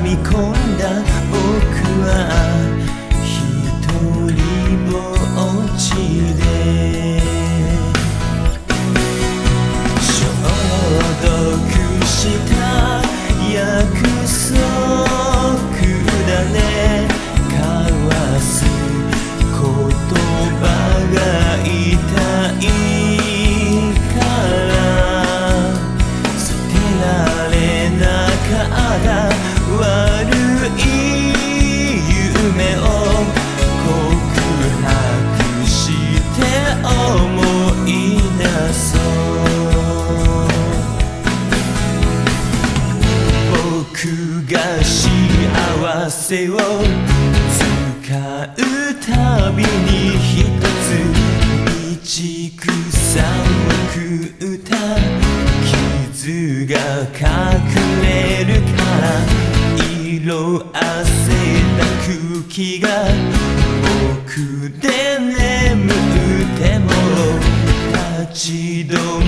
み込んだ幸せを使うたびに一つ道草を食った傷が隠れるから色あせた空気が僕で眠っても立ち止ま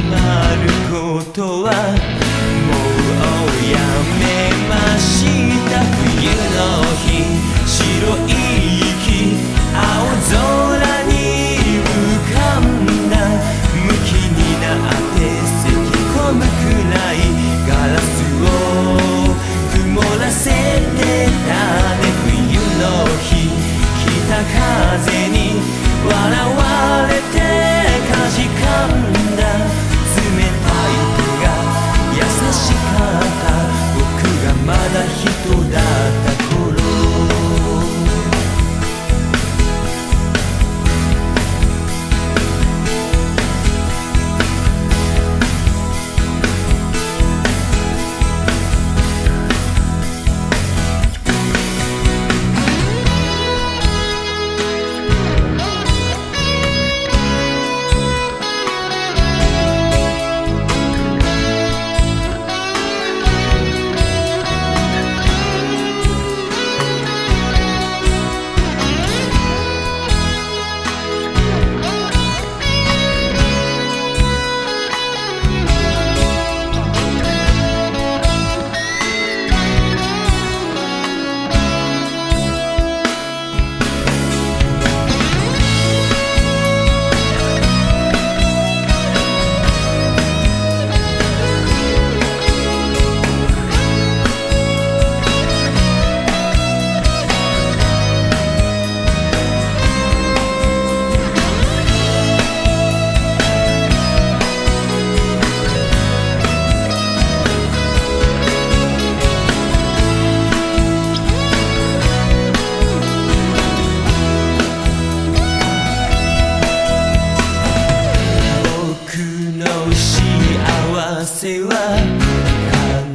but I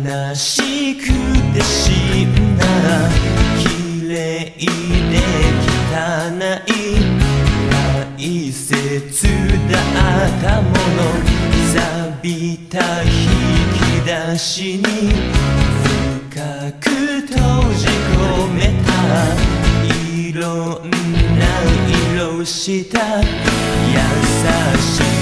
悲しくて死んだ綺麗で汚い大切だったもの錆びた引き出しに深く閉じ込めたいろんな色した優しさ